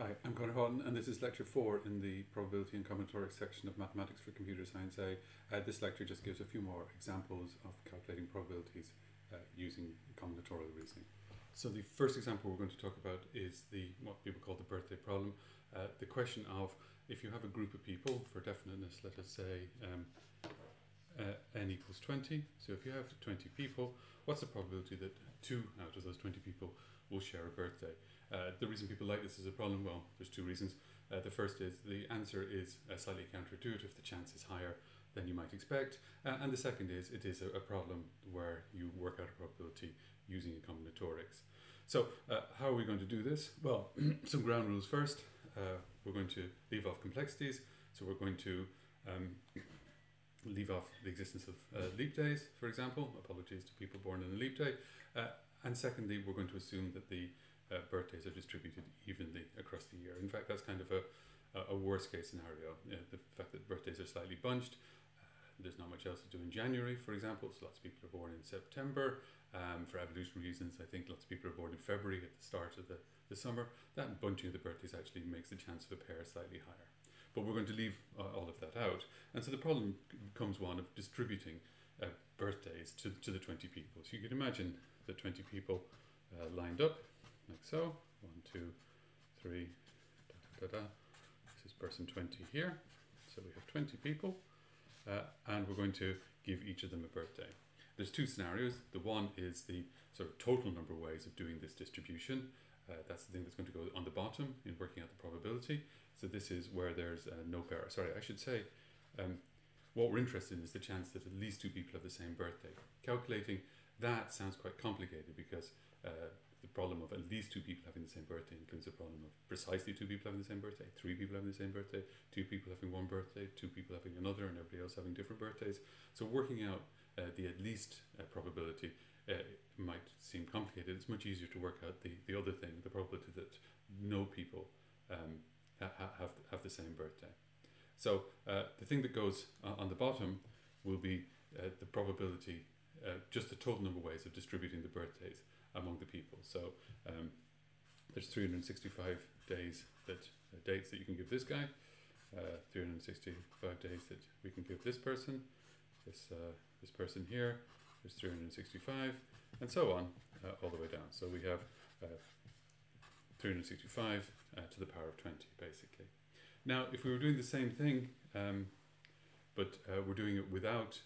Hi, I'm Conor Houghton, and this is lecture four in the probability and combinatorics section of Mathematics for Computer Science A. Uh, this lecture just gives a few more examples of calculating probabilities uh, using combinatorial reasoning. So the first example we're going to talk about is the what people call the birthday problem. Uh, the question of if you have a group of people, for definiteness, let us say um, uh, n equals 20. So if you have 20 people, what's the probability that two out of those 20 people will share a birthday? Uh, the reason people like this as a problem, well, there's two reasons. Uh, the first is the answer is uh, slightly counterintuitive, the chance is higher than you might expect. Uh, and the second is it is a, a, problem where you work out a probability using a combinatorics. So uh, how are we going to do this? Well, some ground rules first. Uh, we're going to leave off complexities. So we're going to um, leave off the existence of leap days, for example. Apologies to people born in a leap day. and secondly, we're going to assume that the uh, birthdays are distributed evenly across the year. In fact, that's kind of a, a worst case scenario. You know, the fact that birthdays are slightly bunched. Uh, there's not much else to do in January, for example, so lots of people are born in September. Um, for evolutionary reasons, I think lots of people are born in February at the start of the, the summer. That bunching of the birthdays actually makes the chance of a pair slightly higher. But we're going to leave uh, all of that out. And so the problem becomes one of distributing uh, birthdays to, to the 20 people. So you can imagine the 20 people uh, lined up like so. One, two, three, da, da, da. This is person 20 here. So we have 20 people, uh, and we're going to give each of them a birthday. There's two scenarios. The one is the sort of total number of ways of doing this distribution. Uh, that's the thing that's going to go on the bottom in working out the probability. So this is where there's uh, no pair. Sorry, I should say, um, what we're interested in is the chance that at least two people have the same birthday. Calculating that sounds quite complicated because uh, the problem of at least two people having the same birthday includes the problem of precisely two people having the same birthday, three people having the same birthday, two people having one birthday, two people having another, and everybody else having different birthdays. So working out uh, the at least uh, probability uh, might seem complicated. It's much easier to work out the, the other thing, the probability that no people um, ha have, have the same birthday. So uh, the thing that goes on the bottom will be uh, the probability, uh, just the total number of ways of distributing the birthdays among the people. So um, there's 365 days that uh, dates that you can give this guy, uh, 365 days that we can give this person, this uh, this person here. There's 365, and so on uh, all the way down. So we have uh, 365 uh, to the power of 20, basically. Now, if we were doing the same thing, um, but we're doing it without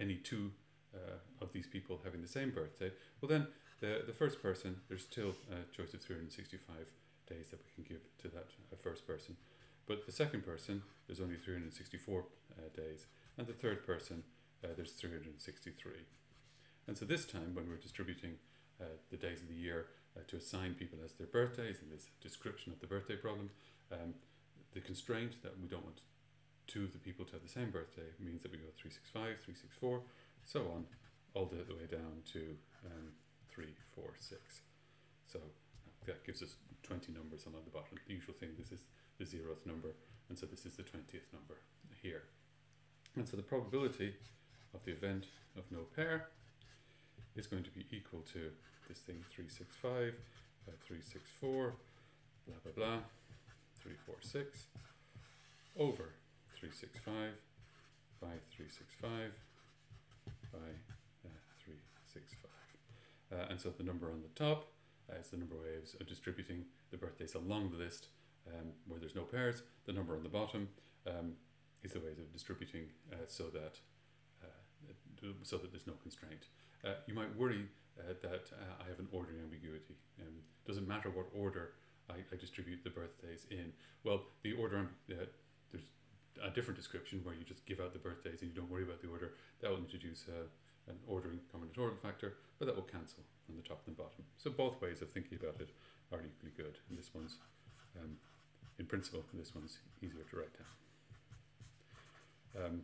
any two uh, of these people having the same birthday, well then the, the first person, there's still a choice of 365 days that we can give to that uh, first person. But the second person, there's only 364 uh, days. And the third person, uh, there's 363. And so this time, when we're distributing uh, the days of the year uh, to assign people as their birthdays in this description of the birthday problem, um, the constraint that we don't want two of the people to have the same birthday means that we go 365, 364, so on, all the, the way down to um, 3, 4, 6. So that gives us 20 numbers on the bottom. The usual thing, this is the zeroth number, and so this is the 20th number here. And so the probability of the event of no pair is going to be equal to this thing 365, uh, 364, blah blah blah, 346, over 365 by 365 by uh, 365. Uh, and so the number on the top uh, is the number of ways of distributing the birthdays along the list um, where there's no pairs. The number on the bottom um, is the ways of distributing uh, so that uh, so that there's no constraint. Uh, you might worry that I have an ordering ambiguity. Um, doesn't matter what order I, I, distribute the birthdays in. Well, the order there's a different description where you just give out the birthdays and you don't worry about the order, that will introduce a, an ordering combinatorial factor, but that will cancel on the top and the bottom. So both ways of thinking about it are equally good. And this one's, um, in principle, this one's easier to write down. Um,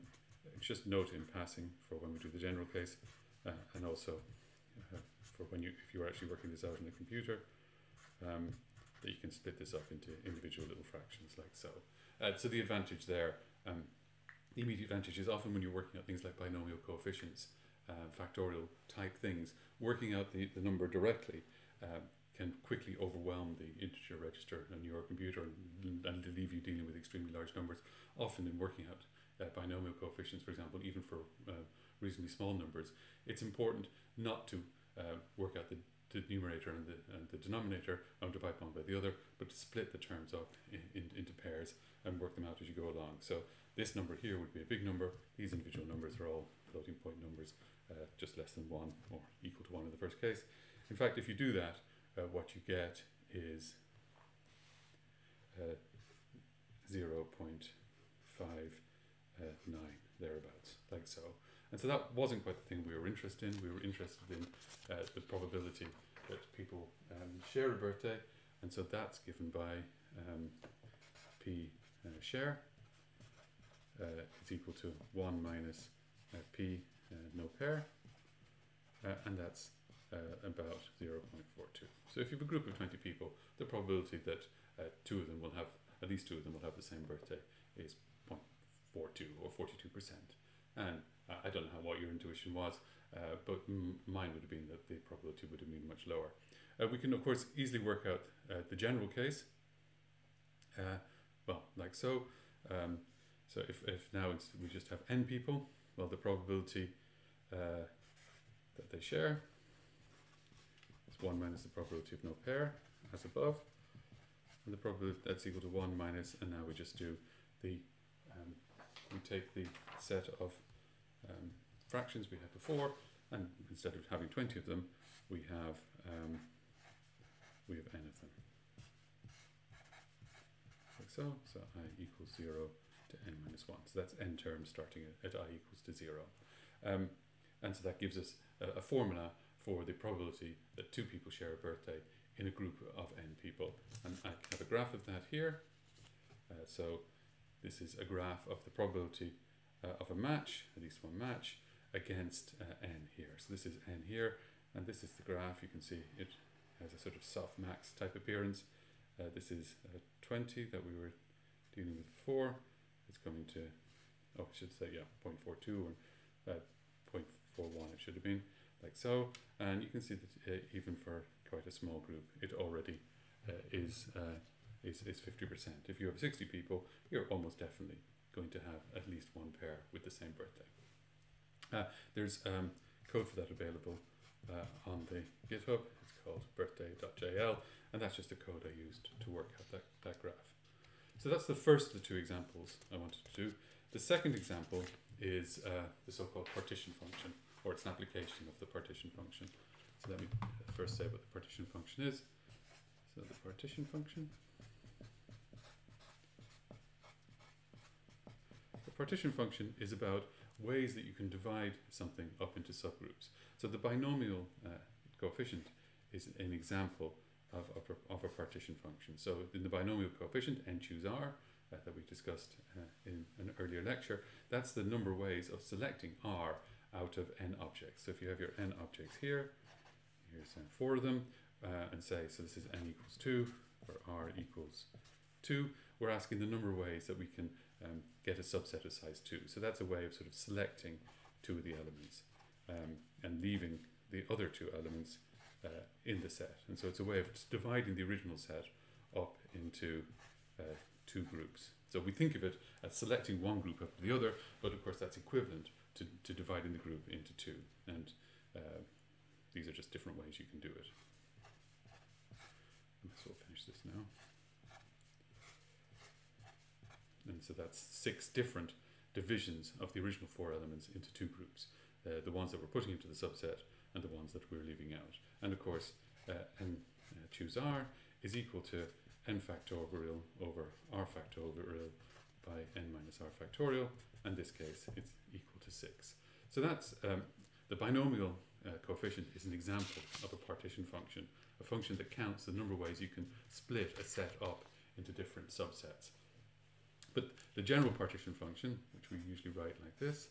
just note in passing for when we do the general case, uh, and also uh, for when you, if you're actually working this out in a computer, um, that you can split this up into individual little fractions like so. Uh, so the advantage there, um, the immediate advantage is often when you're working out things like binomial coefficients, uh, factorial type things, working out the, the number directly, uh, can quickly overwhelm the integer register on your computer and, leave you dealing with extremely large numbers. Often in working out uh, binomial coefficients, for example, even for uh, reasonably small numbers, it's important not to uh, work out the, the numerator and the, and the denominator and divide one by the other, but split the terms up in, in, into pairs and work them out as you go along. So this number here would be a big number. These individual numbers are all floating point numbers, uh, just less than 1 or equal to 1 in the first case. In fact, if you do that, uh, what you get is uh, 0 0.59 thereabouts, like so. And so that wasn't quite the thing we were interested in. We were interested in uh, the probability that people um, share a birthday, and so that's given by um, p uh, share uh, is equal to 1 minus uh, p uh, no pair, uh, and that's uh, about 0.42. So if you have a group of 20 people, the probability that two of them will have, at least two of them will have the same birthday is 0.42 or 42%. And uh, I don't know how, what your intuition was, uh, but mine would have been that the probability would have been much lower. Uh, we can of course easily work out uh, the general case. Uh, well, like so. Um, so if, if now we just have n people, well the probability that they share is 1 minus the probability of no pair, as above. And the probability that's equal to 1 minus, and now we just do the, um, we take the set of um, fractions we had before, and instead of having 20 of them, we have, um, we have n of them. Like so, so i equals 0 to n minus 1. So that's n terms starting at, at i equals to 0. Um, and so that gives us a, a formula for the probability that two people share a birthday in a group of n people. And I have a graph of that here. Uh, so this is a graph of the probability uh, of a match, at least one match, against uh, n here. So this is n here, and this is the graph. You can see it has a sort of soft max type appearance. Uh, this is uh, 20 that we were dealing with before. It's coming to, oh, I should say, yeah, 0.42 or uh, 0.41 it should have been like so and you can see that uh, even for quite a small group it already is, is is 50% if you have 60 people you're almost definitely going to have at least one pair with the same birthday uh, there's um, code for that available uh, on the github it's called birthday.jl and that's just the code I used to work out that, that graph so that's the first of the two examples I wanted to do the second example is uh, the so-called partition function or it's an application of the partition function. So let me first say what the partition function is. So the partition function. Partition function is about ways that you can divide something up into subgroups. So the binomial uh, coefficient is an example of, a, of a partition function. So in the binomial coefficient, n choose r, uh, that we discussed uh, in an earlier lecture, that's the number of ways of selecting r out of n objects. So if you have your n objects here, here's four of them, uh, and say, so this is n equals 2, or r equals 2, we're asking the number of ways that we can um, get a subset of size 2. So that's a way of sort of selecting two of the elements um, and leaving the other two elements uh, in the set. And so it's a way of dividing the original set up into uh, two groups. So we think of it as selecting one group after the other, but of course that's equivalent to, to dividing the group into two. And uh, these are just different ways you can do it. So we'll finish this now. And so that's six different divisions of the original four elements into two groups. Uh, the ones that we're putting into the subset and the ones that we're leaving out. And of course, uh, n uh, choose r is equal to n factorial over r factorial by n minus r factorial. And in this case, it's equal to 6. So that's um, the binomial uh, coefficient is an example of a partition function, a function that counts the number of ways you can split a set up into different subsets. But the general partition function, which we usually write like this,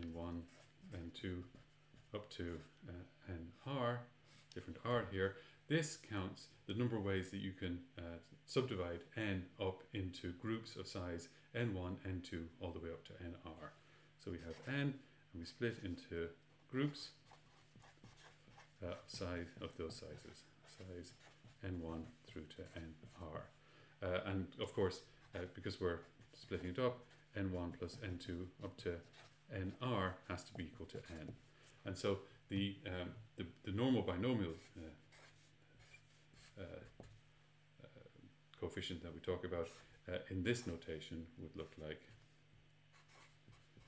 n1, n2, up to uh, nr, different r here, this counts the number of ways that you can uh, subdivide n up into groups of size n1, n2, all the way up to nr. So we have n, and we split into groups uh, size of those sizes. size n1 through to nr. Uh, and of course, uh, because we're splitting it up, n1 plus n2 up to nr has to be equal to n. And so the, um, the, the, normal binomial uh, uh, uh, coefficient that we talk about uh, in this notation would look like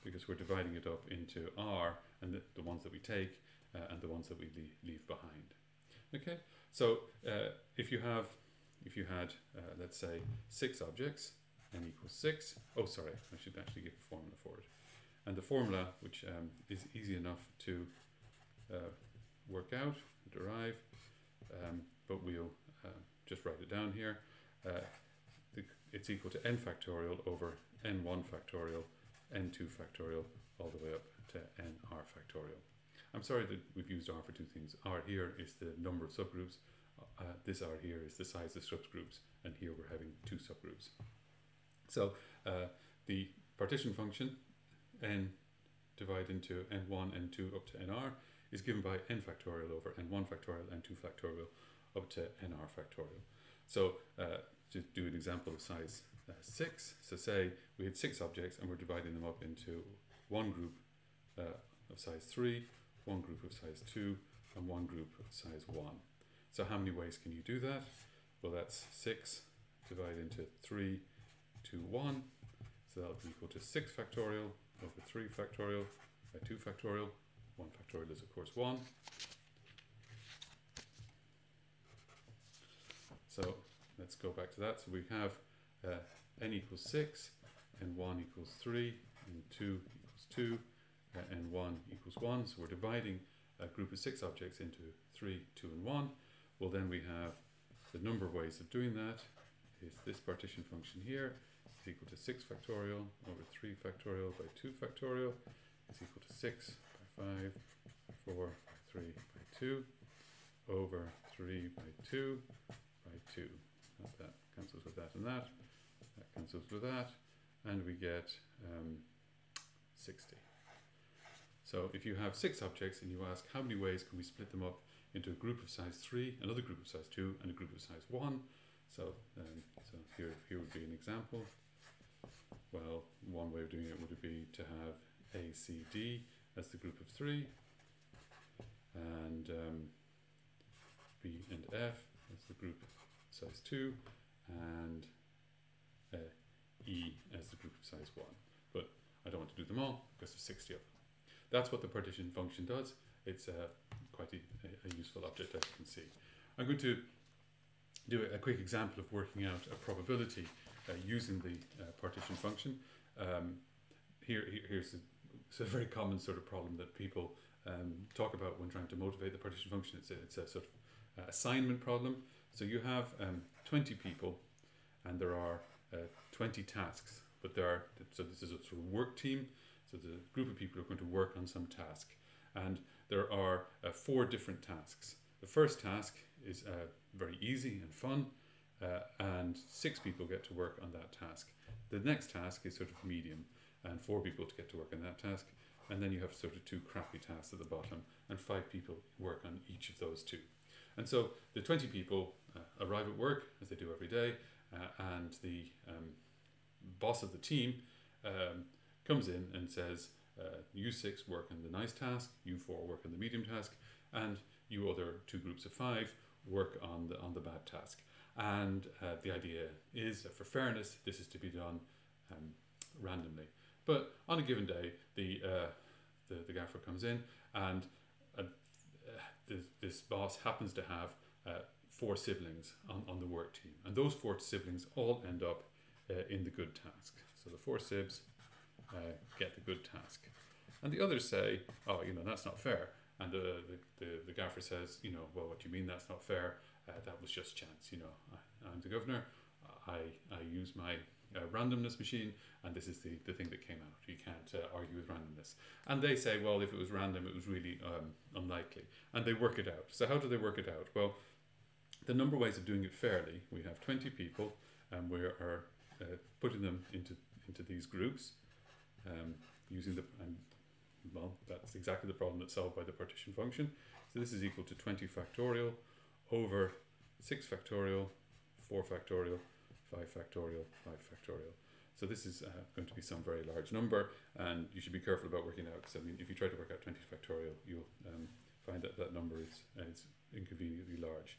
because we're dividing it up into r and the, the ones that we take uh, and the ones that we leave, behind. Okay, so if you have, if you had, uh, let's say, six objects, n equals six. Oh, sorry, I should actually give a formula for it. And the formula, which um, is easy enough to uh, work out, derive, um, but we'll uh, just write it down here. Uh, it's equal to n factorial over n1 factorial, n2 factorial, all the way up to nr factorial. I'm sorry that we've used R for two things. R here is the number of subgroups. Uh, this R here is the size of subgroups. And here we're having two subgroups. So uh, the partition function, n divided into n1, n2 up to nr, is given by n factorial over n1 factorial, n2 factorial up to nr factorial. So uh, to do an example of size uh, 6, so say we had six objects and we're dividing them up into one group uh, of size 3, one group of size 2, and one group of size 1. So how many ways can you do that? Well, that's 6 divided into 3, 2, 1. So that'll be equal to 6 factorial over 3 factorial by 2 factorial. 1 factorial is, of course, 1. So let's go back to that. So we have uh, n equals 6, and 1 equals 3, and 2 equals 2, uh, and 1 equals 1. So we're dividing a group of six objects into 3, 2 and 1. Well then we have the number of ways of doing that is this partition function here is equal to 6 factorial over 3 factorial by 2 factorial is equal to 6 by 5, 4 by 3 by 2 over 3 by 2 by 2. That cancels with that and that. That cancels with that. And we get um, 60. So if you have six objects and you ask how many ways can we split them up into a group of size 3, another group of size 2 and a group of size 1. So, um, so here, here would be an example. Well, one way of doing it would be to have A, C, D as the group of 3 and um, B and F as the group of size 2 and uh, E as the group of size 1. But I don't want to do them all because there's 60 of them. That's what the partition function does. It's uh, quite a, a, useful object as you can see. I'm going to do a, quick example of working out a probability uh, using the uh, partition function. Um, here, here's a, a very common sort of problem that people um, talk about when trying to motivate the partition function. It's a, it's a sort of uh, assignment problem. So you have um, 20 people and there are uh, 20 tasks, but there are, so this is a sort of work team. So the group of people are going to work on some task. And there are uh, four different tasks. The first task is uh, very easy and fun, uh, and six people get to work on that task. The next task is sort of medium, and four people to get to work on that task. And then you have sort of two crappy tasks at the bottom, and five people work on each of those two. And so the 20 people uh, arrive at work, as they do every day, uh, and the um, boss of the team um, comes in and says, uh, you six work on the nice task, you four work on the medium task, and you other two groups of five work on the on the bad task. And uh, the idea is that for fairness, this is to be done um, randomly. But on a given day, the uh, the, the gaffer comes in, and uh, this, this boss happens to have uh, four siblings on, on the work team, and those four siblings all end up uh, in the good task. So the four sibs uh, get the good task. And the others say, oh, you know, that's not fair. And the, the, the, gaffer says, you know, well, what do you mean that's not fair? Uh, that was just chance, you know. I, am the governor. I, I use my uh, randomness machine, and this is the, the thing that came out. You can't uh, argue with randomness. And they say, well, if it was random, it was really um, unlikely. And they work it out. So, how do they work it out? Well, the number of ways of doing it fairly, we have 20 people, and we are uh, putting them into, into these groups um, using the, and well, that's exactly the problem that's solved by the partition function. So this is equal to 20 factorial over 6 factorial, 4 factorial, 5 factorial, 5 factorial. So this is uh, going to be some very large number, and you should be careful about working out. Because I mean, if you try to work out 20 factorial, you'll um, find that that number is, uh, is inconveniently large.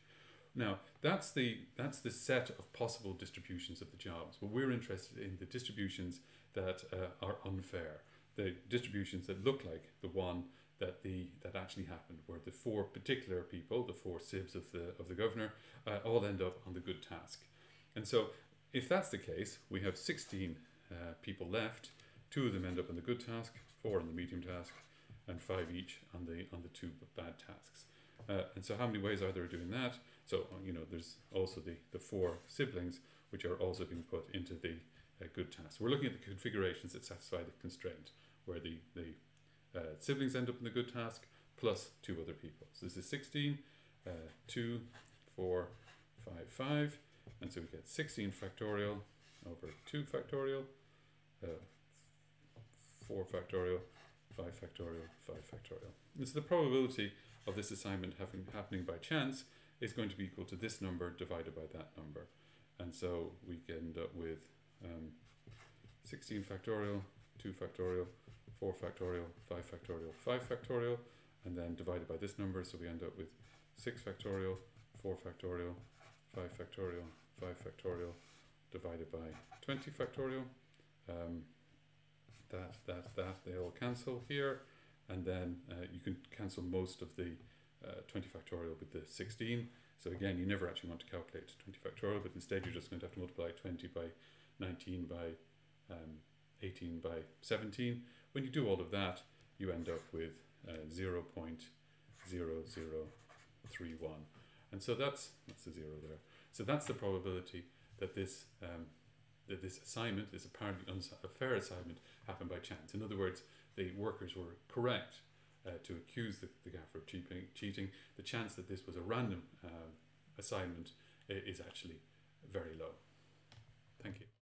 Now that's the that's the set of possible distributions of the jobs. But we're interested in the distributions that uh, are unfair, the distributions that look like the one that the that actually happened, where the four particular people, the four sibs of the of the governor, uh, all end up on the good task. And so, if that's the case, we have 16 uh, people left. Two of them end up on the good task, four on the medium task, and five each on the on the two bad tasks. Uh, and so, how many ways are there of doing that? So, uh, you know, there's also the the four siblings, which are also being put into the uh, good task. We're looking at the configurations that satisfy the constraint, where the the uh, siblings end up in the good task plus two other people. So this is 16, uh, 2, 4, 5, 5. And so we get 16 factorial over 2 factorial, uh, 4 factorial, 5 factorial, 5 factorial. And so the probability of this assignment having happening by chance is going to be equal to this number divided by that number. And so we end up with um, 16 factorial, 2 factorial, 4 factorial, 5 factorial, 5 factorial, and then divided by this number, so we end up with 6 factorial, 4 factorial, 5 factorial, 5 factorial, divided by 20 factorial. Um, that, that, that, they all cancel here, and then uh, you can cancel most of the uh, 20 factorial with the 16. So again, you never actually want to calculate 20 factorial, but instead you're just going to have to multiply 20 by 19 by um, 18 by 17. When you do all of that, you end up with uh, 0 0.0031. And so that's, that's the zero there. So that's the probability that this, um, that this assignment, this apparently a fair assignment, happened by chance. In other words, the workers were correct uh, to accuse the, the gaffer of cheating, cheating. The chance that this was a random uh, assignment is actually very low. Thank you.